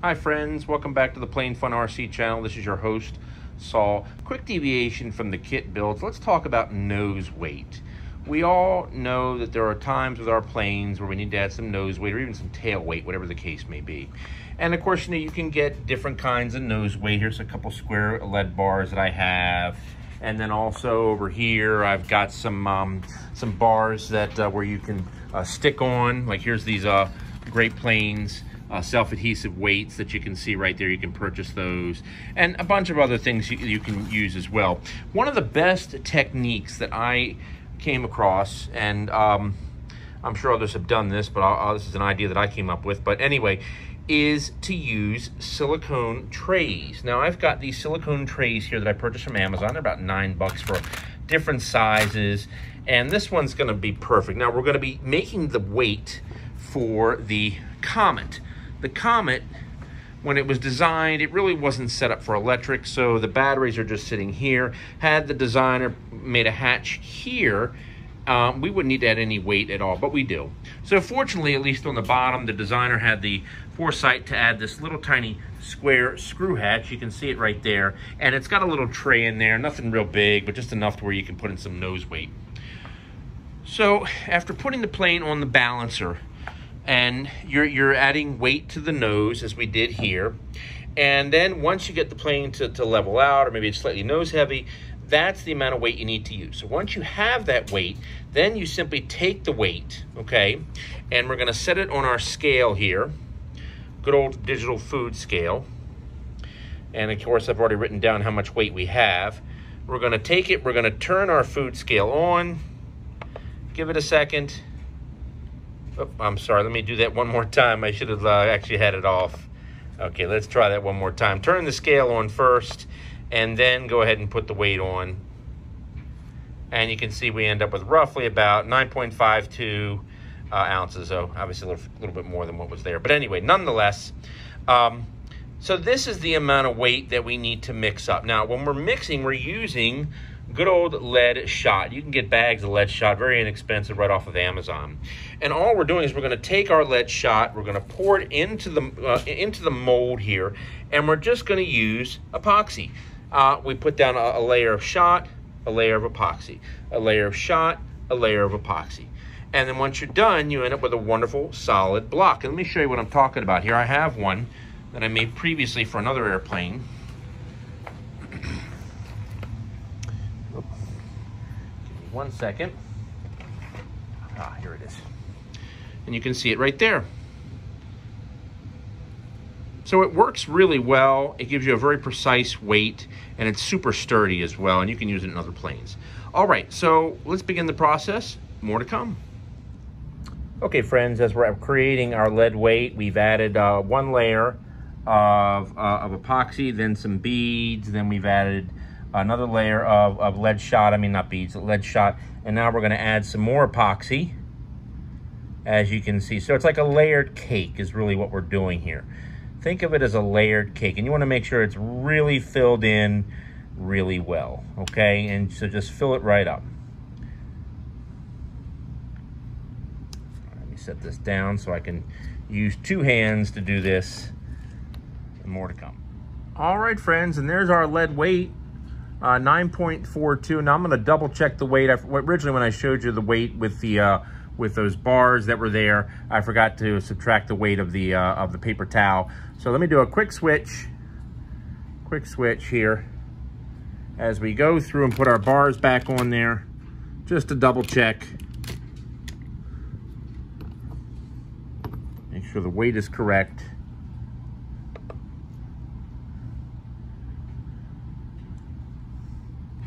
Hi friends, welcome back to the Plane Fun RC channel. This is your host, Saul. Quick deviation from the kit builds. Let's talk about nose weight. We all know that there are times with our planes where we need to add some nose weight or even some tail weight, whatever the case may be. And of course, you know, you can get different kinds of nose weight. Here's a couple square lead bars that I have. And then also over here, I've got some um, some bars that uh, where you can uh, stick on. Like here's these uh, Great Planes uh, self-adhesive weights that you can see right there. You can purchase those and a bunch of other things you, you can use as well. One of the best techniques that I came across, and um, I'm sure others have done this, but I'll, I'll, this is an idea that I came up with. But anyway, is to use silicone trays. Now I've got these silicone trays here that I purchased from Amazon. They're about nine bucks for different sizes. And this one's gonna be perfect. Now we're gonna be making the weight for the Comet. The Comet, when it was designed, it really wasn't set up for electric, so the batteries are just sitting here. Had the designer made a hatch here, um, we wouldn't need to add any weight at all, but we do. So fortunately, at least on the bottom, the designer had the foresight to add this little tiny square screw hatch. You can see it right there. And it's got a little tray in there, nothing real big, but just enough to where you can put in some nose weight. So after putting the plane on the balancer, and you're, you're adding weight to the nose as we did here. And then once you get the plane to, to level out, or maybe it's slightly nose heavy, that's the amount of weight you need to use. So once you have that weight, then you simply take the weight, okay, and we're gonna set it on our scale here, good old digital food scale. And of course, I've already written down how much weight we have. We're gonna take it, we're gonna turn our food scale on, give it a second, Oh, I'm sorry, let me do that one more time. I should have uh, actually had it off. Okay, let's try that one more time. Turn the scale on first, and then go ahead and put the weight on. And you can see we end up with roughly about 9.52 uh, ounces, so obviously a little, little, bit more than what was there. But anyway, nonetheless, um, so this is the amount of weight that we need to mix up. Now, when we're mixing, we're using good old lead shot. You can get bags of lead shot, very inexpensive, right off of Amazon. And all we're doing is we're going to take our lead shot, we're going to pour it into the uh, into the mold here, and we're just going to use epoxy. Uh, we put down a, a layer of shot, a layer of epoxy, a layer of shot, a layer of epoxy. And then once you're done, you end up with a wonderful solid block. And let me show you what I'm talking about here. I have one that I made previously for another airplane. One second. Ah, here it is. And you can see it right there. So it works really well. It gives you a very precise weight and it's super sturdy as well and you can use it in other planes. All right, so let's begin the process. More to come. Okay, friends, as we're creating our lead weight, we've added uh, one layer of, uh, of epoxy, then some beads, then we've added another layer of, of lead shot, I mean not beads, lead shot, and now we're gonna add some more epoxy, as you can see. So it's like a layered cake is really what we're doing here. Think of it as a layered cake, and you wanna make sure it's really filled in really well, okay? And so just fill it right up. Let me set this down so I can use two hands to do this, and more to come. All right, friends, and there's our lead weight uh, 9.42. Now I'm going to double check the weight. I, originally, when I showed you the weight with the uh, with those bars that were there, I forgot to subtract the weight of the uh, of the paper towel. So let me do a quick switch. Quick switch here as we go through and put our bars back on there, just to double check. Make sure the weight is correct.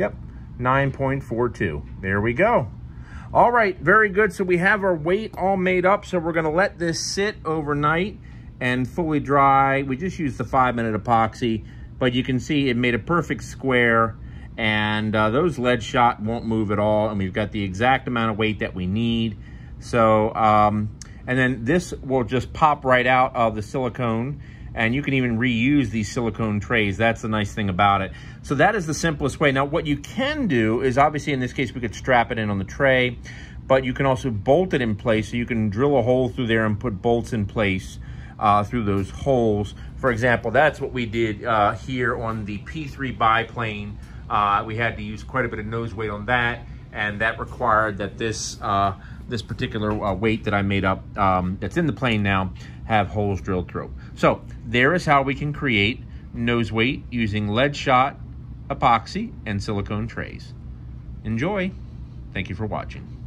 Yep, 9.42. There we go. All right, very good. So we have our weight all made up. So we're gonna let this sit overnight and fully dry. We just used the five minute epoxy, but you can see it made a perfect square and uh, those lead shot won't move at all. And we've got the exact amount of weight that we need. So, um, and then this will just pop right out of the silicone and you can even reuse these silicone trays. That's the nice thing about it. So that is the simplest way. Now, what you can do is obviously in this case, we could strap it in on the tray, but you can also bolt it in place. So you can drill a hole through there and put bolts in place uh, through those holes For example, that's what we did uh, here on the P3 biplane. Uh, we had to use quite a bit of nose weight on that, and that required that this uh, this particular uh, weight that I made up um, that's in the plane now have holes drilled through. So there is how we can create nose weight using lead shot, epoxy, and silicone trays. Enjoy. Thank you for watching.